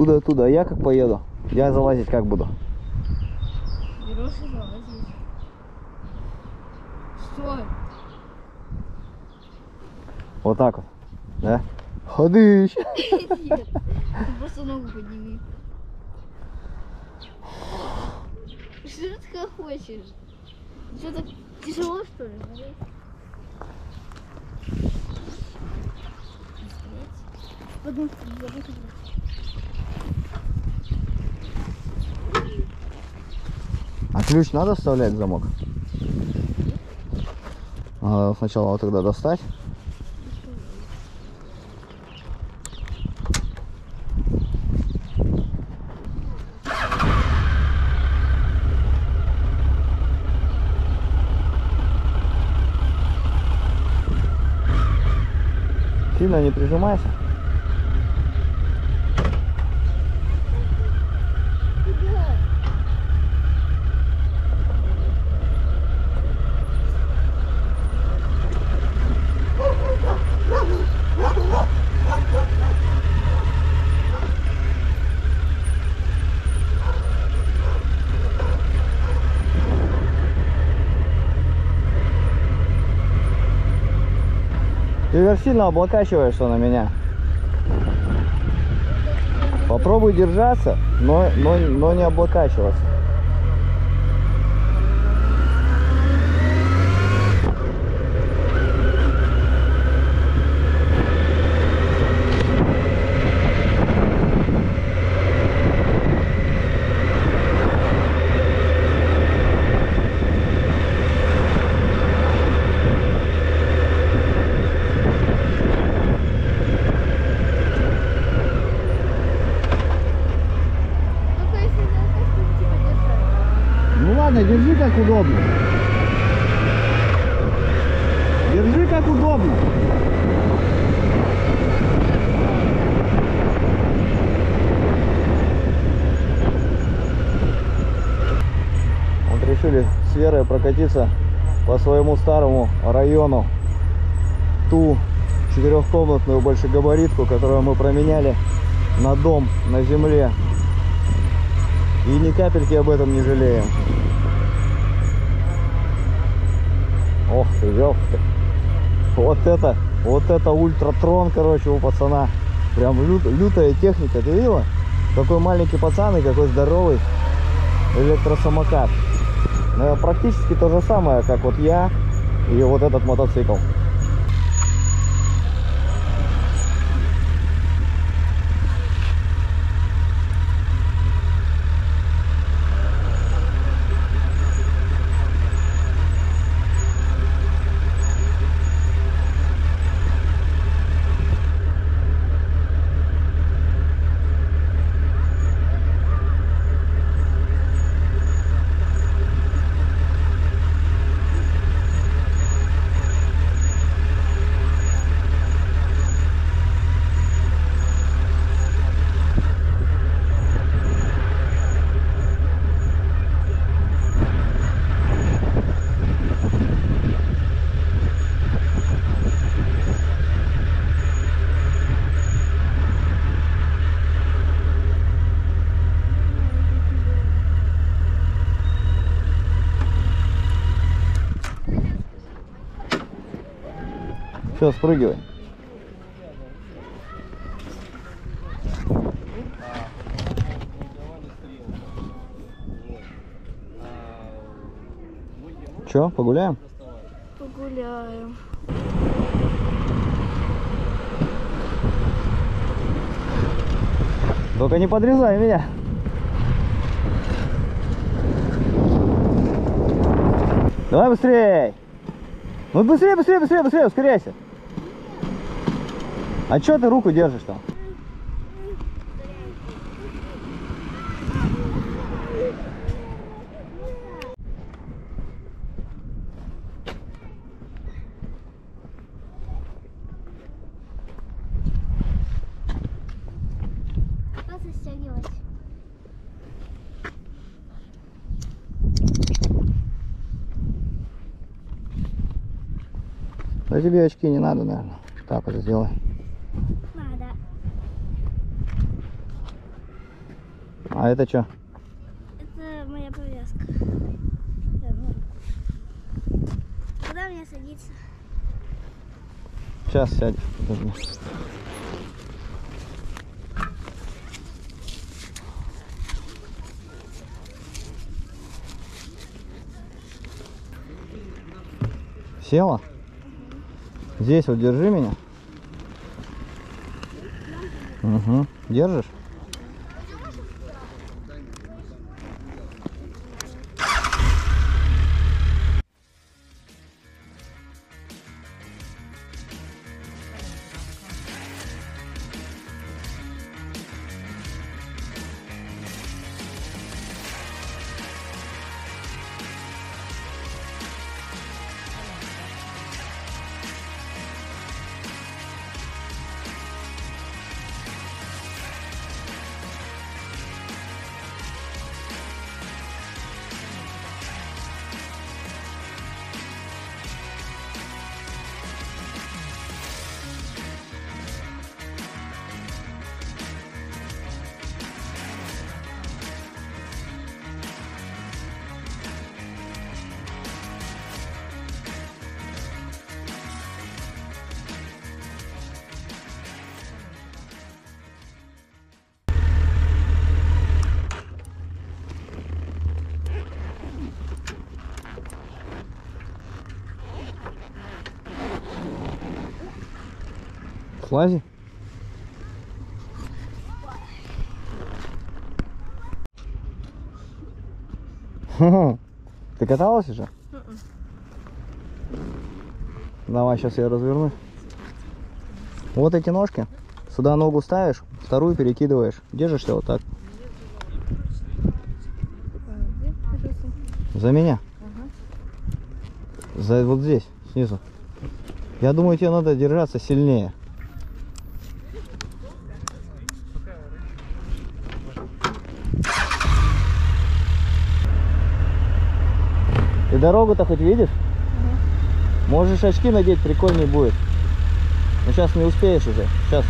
Куда туда? Я как поеду? Я залазить как буду? Берешь и залазишь. Стой. Вот так вот. Да? Ходыщ. Нет. Ты просто ногу подними. Что ты хочешь? Что так тяжело, что ли? Подумай, забудь. А ключ надо вставлять в замок? Надо сначала вот тогда достать. Сильно не прижимайся. Ты вверх сильно облокачиваешься на меня. Попробуй держаться, но, но, но не облокачиваться. Ладно, держи как удобно. Держи как удобно. Вот решили с Верой прокатиться по своему старому району. Ту четырехкомнатную большегабаритку, которую мы променяли на дом на земле. И ни капельки об этом не жалеем. Ох ёпта. Вот это, вот это ультратрон, короче, у пацана. Прям лют- лютая техника. Ты видела? Какой маленький пацан и какой здоровый электросамокат. Ну, практически то же самое, как вот я и вот этот мотоцикл. Все, спрыгивай. Че, погуляем? Погуляем. Только не подрезай меня. Давай быстрее. Ну быстрее, быстрее, быстрее, быстрее, ускоряйся. А что ты руку держишь там? Да тебе очки не надо, наверное. Так вот сделай. Надо. А это что? Это моя повязка. Куда мне садиться? Сейчас сядешь. подожди. Села? Здесь вот держи меня. Угу. Держишь? Хм. Ты каталась уже? Давай, сейчас я развернусь. Вот эти ножки. Сюда ногу ставишь, вторую перекидываешь. Держишься вот так. За меня. За вот здесь, снизу. Я думаю, тебе надо держаться сильнее. Дорогу-то хоть видишь? Можешь очки надеть, прикольнее будет. Но сейчас не успеешь уже. Сейчас.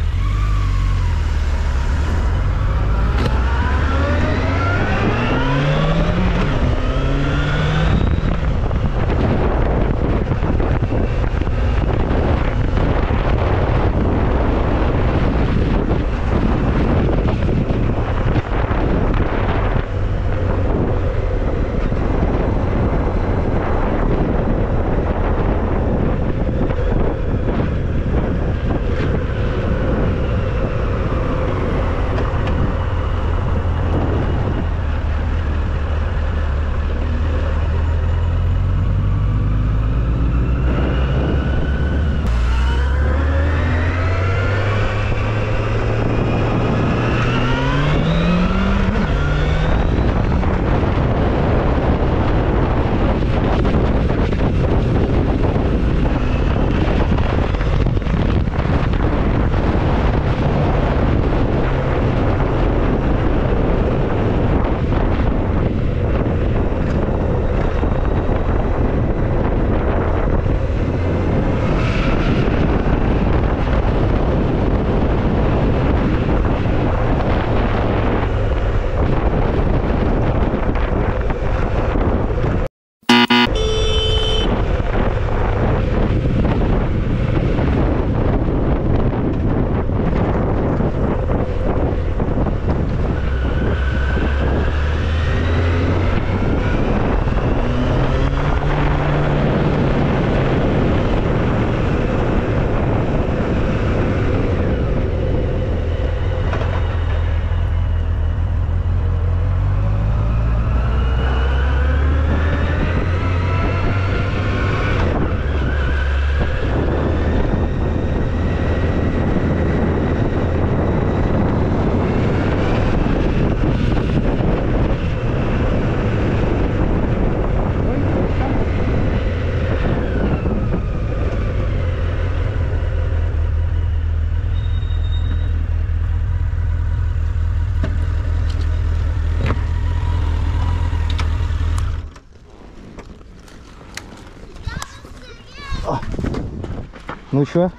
Ну чё?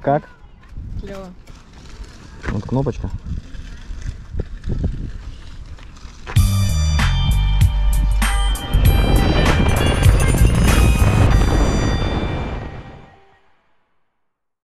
Как? Клево. Вот кнопочка.